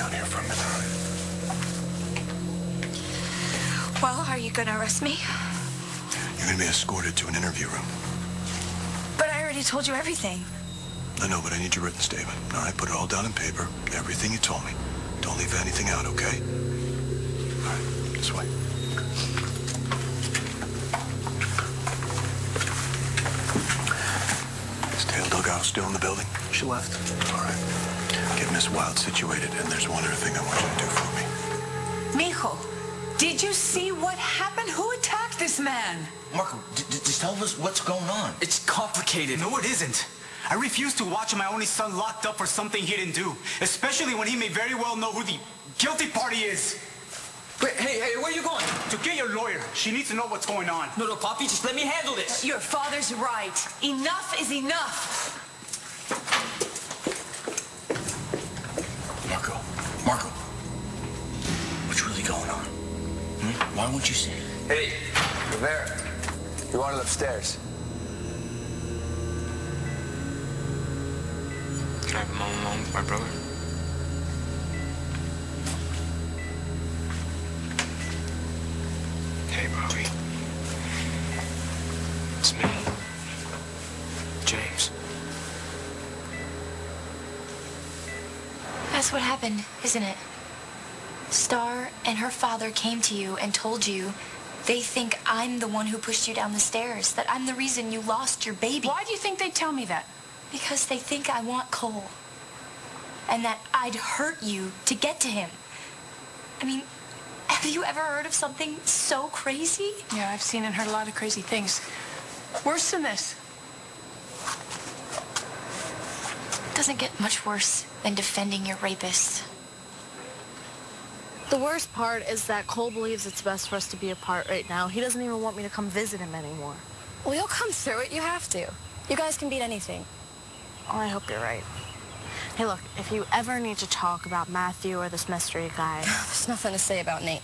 out here for a minute. Well, are you gonna arrest me? You're gonna be escorted to an interview room. But I already told you everything. I know, but I need your written statement. All right, put it all down in paper. Everything you told me. Don't leave anything out, okay? All right, this way. Is Téa Delgado still in the building? She left. All right. Get Miss Wild situated, and there's one other thing I want you to do for me. Mijo, did you see what happened? Who attacked this man? Markko, d- d- just tell us what's going on. It's complicated. No, it isn't. I refuse to watch my only son locked up for something he didn't do, especially when he may very well know who the guilty party is. Wait, hey, hey, where are you going? To get your lawyer, she needs to know what's going on. No, no, Poppy, just let me handle this. Your father's right. Enough is enough. Why won't you say? Hey, Rivera, you wanted upstairs. Can I have a moment alone with my brother? Hey, Bobby. It's me. James. That's what happened, isn't it? Starr and her father came to you and told you they think I'm the one who pushed you down the stairs, that I'm the reason you lost your baby. Why do you think they tell me that? Because they think I want Cole. And that I'd hurt you to get to him. I mean, have you ever heard of something so crazy? Yeah, I've seen and heard a lot of crazy things. Worse than this. It Doesn't get much worse than defending your rapist. The worst part is that Cole believes it's best for us to be apart right now. He doesn't even want me to come visit him anymore. Well, you'll come through it. You have to. You guys can beat anything. Oh, I hope you're right. Hey, look, if you ever need to talk about Matthew or this mystery guy... There's nothing to say about Nate.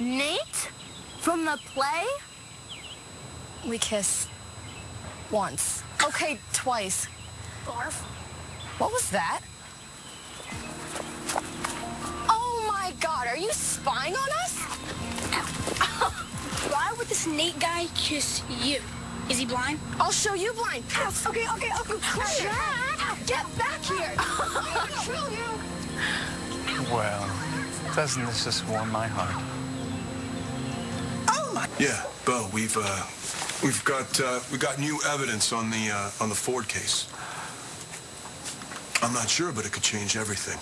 Nate? From the play? We kissed once. Okay, twice. Barf. What was that? My god, are you spying on us? Why would this Nate guy kiss you? Is he blind? I'll show you blind. Okay, okay, okay. Jack, get back here. I'll kill you. Well, doesn't this just warm my heart? Oh my. Yeah, Bo, we've uh, we've got uh, we got new evidence on the uh, on the Ford case. I'm not sure, but it could change everything.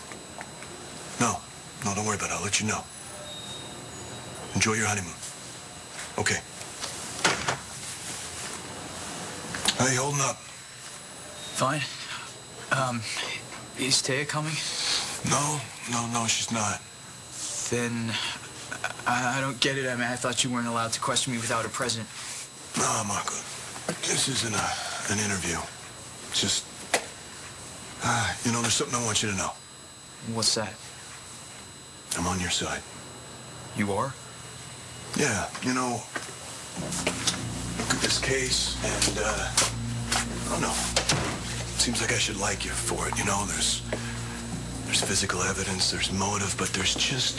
No, don't worry about it. I'll let you know. Enjoy your honeymoon. Okay. How you holding up? Fine. Um, is Téa coming? No, no, no, she's not. Then I, I don't get it. I mean, I thought you weren't allowed to question me without a present. No, Markko. This isn't a, an interview. It's just, uh, you know, there's something I want you to know. What's that? I'm on your side. You are? Yeah, you know, look at this case, and, uh, I don't know. Seems like I should like you for it, you know? There's, there's physical evidence, there's motive, but there's just,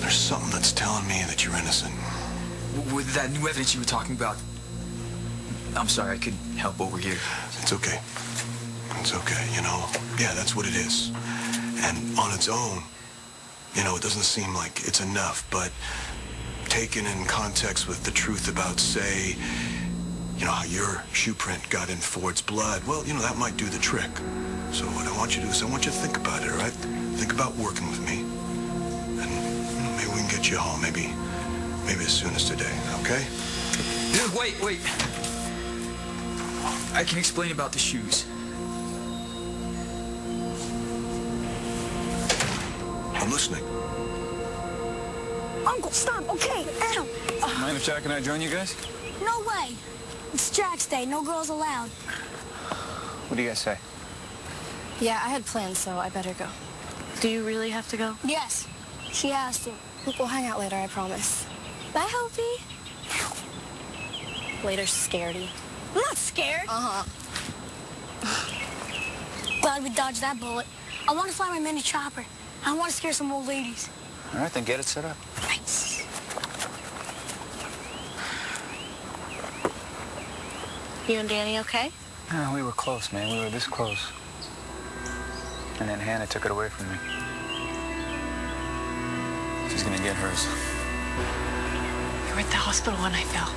there's something that's telling me that you're innocent. With that new evidence you were talking about, I'm sorry, I couldn't help over here. It's okay. It's okay, you know? Yeah, that's what it is. And on its own, you know, it doesn't seem like it's enough, but taken in context with the truth about, say, you know, how your shoe print got in Ford's blood, well, you know, that might do the trick. So what I want you to do is I want you to think about it, all right? Think about working with me. And you know, maybe we can get you home, maybe, maybe as soon as today, okay? Dude, wait, wait. I can explain about the shoes. I'm listening. Uncle, stop. Okay, Adam. Mind if Jack and I join you guys? No way. It's Jack's day. No girls allowed. What do you guys say? Yeah, I had plans, so I better go. Do you really have to go? Yes. She has to. We'll hang out later, I promise. Bye, Hopi. Later, scaredy. I'm not scared. Uh-huh. Glad we dodged that bullet. I want to fly my mini chopper. I want to scare some old ladies. All right, then get it set up. Thanks. You and Dani okay? Yeah, we were close, man. We were this close. And then Hannah took it away from me. She's gonna get hers. You were at the hospital when I fell.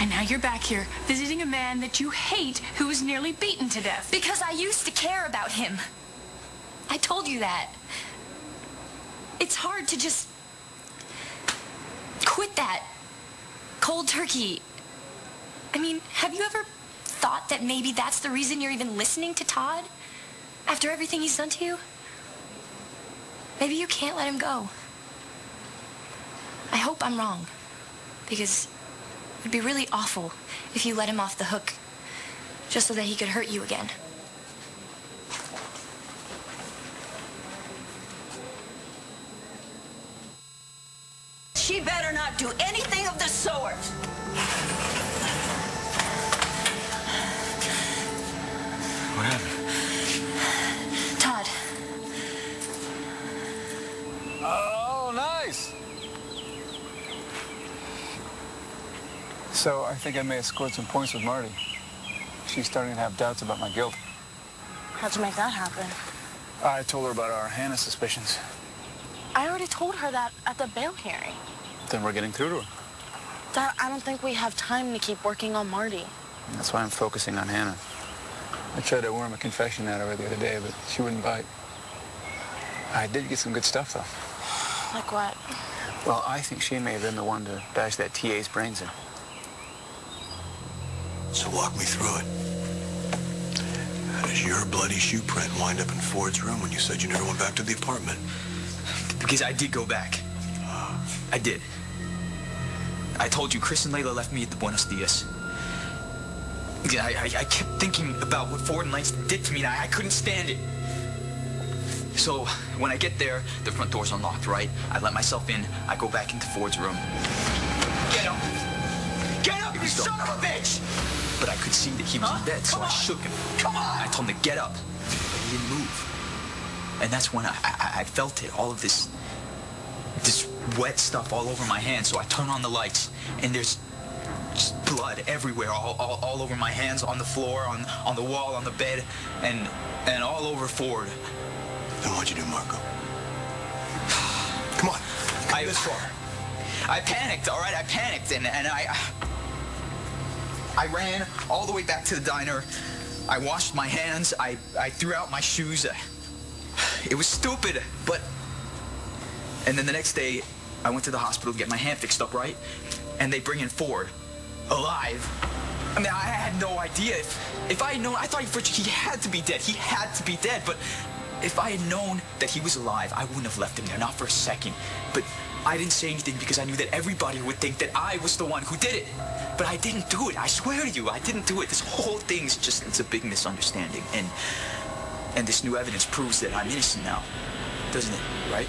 And now you're back here visiting a man that you hate who was nearly beaten to death. Because I used to care about him. I told you that. It's hard to just quit that cold turkey. I mean, have you ever thought that maybe that's the reason you're even listening to Todd? After everything he's done to you? Maybe you can't let him go. I hope I'm wrong. Because it would be really awful if you let him off the hook just so that he could hurt you again. She better not do anything of the sort. What happened? Todd, Oh, nice. So I think I may have scored some points with Marty. She's starting to have doubts about my guilt. How'd you make that happen? I told her about our Hannah suspicions. I already told her that at the bail hearing. Then we're getting through to her. Dad, I don't think we have time to keep working on Marty. That's why I'm focusing on Hannah. I tried to worm a confession out of her the other day, but she wouldn't bite. I did get some good stuff, though. Like what? Well, I think she may have been the one to bash that TA's brains in. So walk me through it. How does your bloody shoe print wind up in Ford's room when you said you never went back to the apartment? Because I did go back. Ah. I did. I told you, Cris and Layla left me at the Buenos Dias. Yeah, I, I, I kept thinking about what Ford and Langston did to me, and I, I couldn't stand it. So when I get there, the front door's unlocked, right? I let myself in. I go back into Ford's room. Get up! Get up, you son of a bitch! But I could see that he was in bed, so I shook him. Come on! I told him to get up. But he didn't move. And that's when I, I, I felt it, all of this, this wet stuff all over my hands. So I turn on the lights, and there's just blood everywhere, all, all, all over my hands, on the floor, on, on the wall, on the bed, and, and all over Ford. Then what'd you do, Markko? Come on. Come I, this far. I panicked, all right? I panicked, and, and I, I ran all the way back to the diner. I washed my hands. I, I threw out my shoes. It was stupid, but... And then the next day, I went to the hospital to get my hand fixed up, right? And they bring in Ford, alive. I mean, I had no idea. If, if I had known, I thought for, he had to be dead. He had to be dead, but if I had known that he was alive, I wouldn't have left him there, not for a second. But I didn't say anything because I knew that everybody would think that I was the one who did it. But I didn't do it. I swear to you, I didn't do it. This whole thing's just, it's a big misunderstanding. And, and this new evidence proves that I'm innocent now. Doesn't it, right?